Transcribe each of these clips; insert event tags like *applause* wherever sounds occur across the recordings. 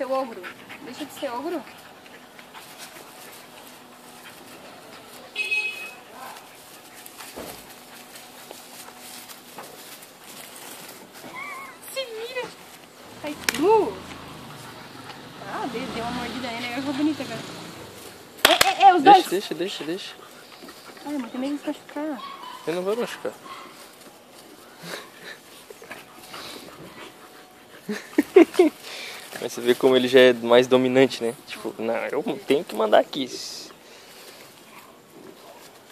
seu ogro. Deixa de ser ogro. Se vira. Ai, tu. Ah, deu, deu uma mordida nele. Agora ficou bonita agora. É, é, é, os Deixa, dois. deixa, deixa, deixa. Ai, mas tem medo de se machucar. Eu não vou machucar. *laughs* Mas você vê como ele já é mais dominante, né? Tipo, não, eu tenho que mandar aqui.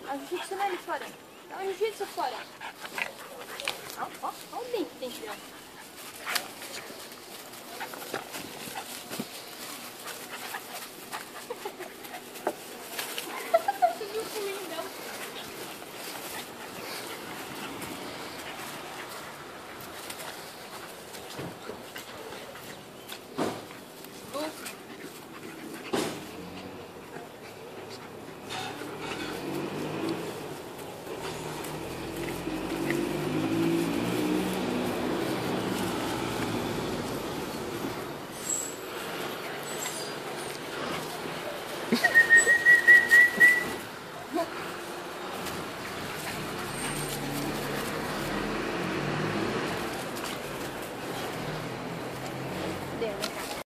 A jiu-jitsu não é ali fora. Dá um é jiu-jitsu fora. Olha o dente que tem que dar. Thank